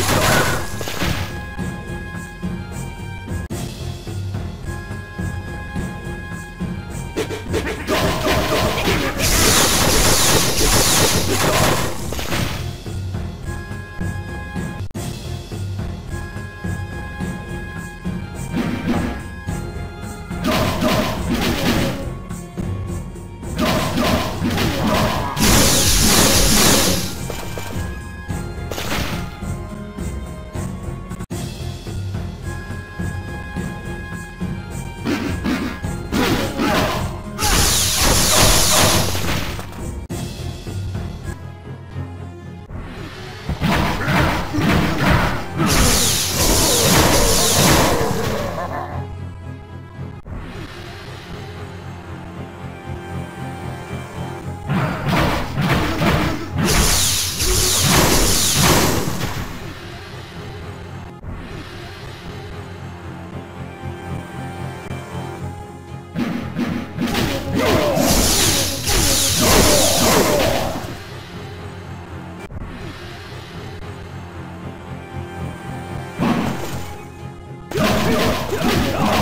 Stop. Oh!